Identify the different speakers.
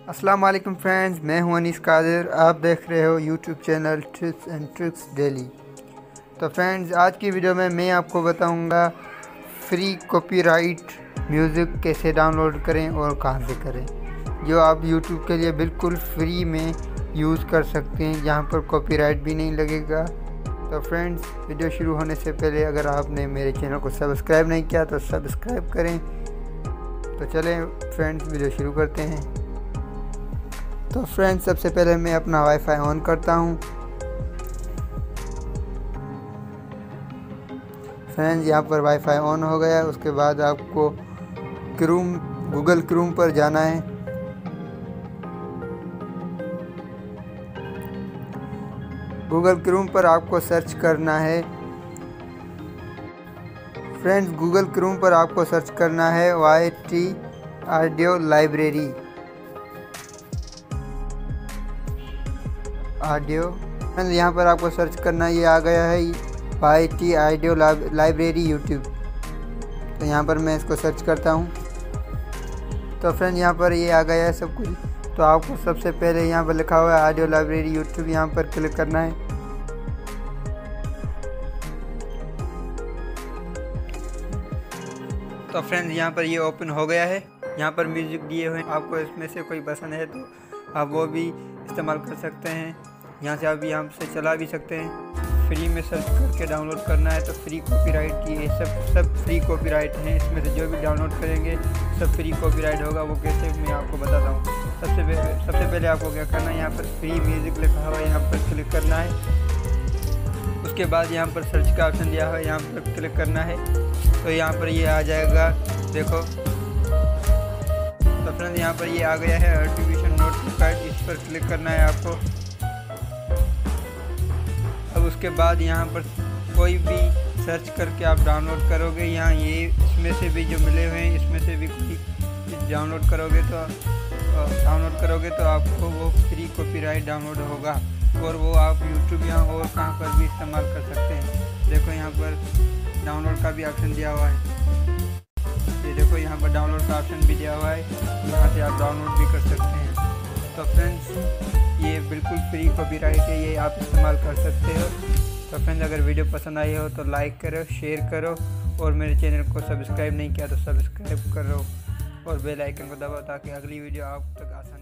Speaker 1: अस्सलाम वालेकुम फ्रेंड्स मैं हूँ अनीस कादिर, आप देख रहे हो YouTube channel trips and tricks daily तो फ्रेंड्स आज की वीडियो में मैं आपको बताऊँगा फ्री कॉपीराइट म्यूज़िक कैसे डाउनलोड करें और कहाँ से करें। जो आप यूट्यूब के लिए बिल्कुल फ्री में यूज़ कर सकते हैं जहाँ पर कॉपीराइट भी नहीं लगेगा। तो फ्रेंड्स वीडियो शुरू होने से पहले अगर आपने मेरे चैनल को सब्सक्राइब नहीं किया तो सब्सक्राइब करें। तो चलें फ्रेंड्स वीडियो शुरू करते हैं। तो फ्रेंड्स सबसे पहले मैं अपना वाईफाई ऑन करता हूँ। फ्रेंड्स यहाँ पर वाईफाई ऑन हो गया। उसके बाद आपको क्रूम गूगल क्रूम पर जाना है। गूगल क्रूम पर आपको सर्च करना है। फ्रेंड्स गूगल क्रूम पर आपको सर्च करना है। Y T audio library audio. Friends, यहाँ पर आपको सर्च करना ये आ गया है Y T audio library YouTube. तो यहाँ पर मैं इसको सर्च करता हूँ। तो फ्रेंड यहाँ पर ये आ गया है सब कुछ। तो आपको सबसे पहले यहाँ पर लिखा हुआ है ऑडियो लाइब्रेरी यूट्यूब, यहाँ पर क्लिक करना है। तो फ्रेंड्स, यहाँ पर ये ओपन हो गया है। यहाँ पर म्यूज़िक दिए हुए हैं। आपको इसमें से कोई पसंद है तो आप वो भी इस्तेमाल कर सकते हैं। यहाँ से आप यहाँ से चला भी सकते हैं। फ्री में सर्च करके डाउनलोड करना है तो फ्री कॉपीराइट की ये सब सब फ्री कॉपीराइट हैं। इसमें से जो भी डाउनलोड करेंगे, सब फ्री कॉपीराइट होगा। वो कैसे, मैं आपको बताता हूँ। सबसे पहले सबसे पहले आपको क्या करना है? यहाँ पर फ्री म्यूज़िक लिखा हुआ है। यहाँ पर क्लिक करना है। उसके बाद यहाँ पर सर्च का ऑप्शन दिया है। यहाँ पर क्लिक करना है। तो यहाँ पर ये आ जाएगा। देखो। तो फ्रेंड यहाँ पर ये आ गया है आर्टिफिशियल इस पर क्लिक करना है आपको। अब उसके बाद यहाँ पर कोई भी सर्च करके आप डाउनलोड करोगे, यहाँ ये इसमें से भी जो मिले हुए हैं, इसमें से भी कोई डाउनलोड करोगे तो डाउनलोड करोगे तो आपको वो फ्री कॉपीराइट डाउनलोड होगा और वो आप यूट्यूब या और कहाँ पर भी इस्तेमाल कर सकते हैं। देखो यहाँ पर डाउनलोड का भी ऑप्शन दिया हुआ है। ये देखो यहाँ पर डाउनलोड का ऑप्शन भी दिया हुआ है। यहाँ से आप डाउनलोड भी कर सकते हैं। तो फ्रेंड्स ये बिल्कुल फ्री कॉपीराइट है, ये आप इस्तेमाल कर सकते हो। तो फ्रेंड्स अगर वीडियो पसंद आई हो तो लाइक करो शेयर करो और मेरे चैनल को सब्सक्राइब नहीं किया तो सब्सक्राइब करो और बेल आइकन को दबाओ ताकि अगली वीडियो आप तक आसान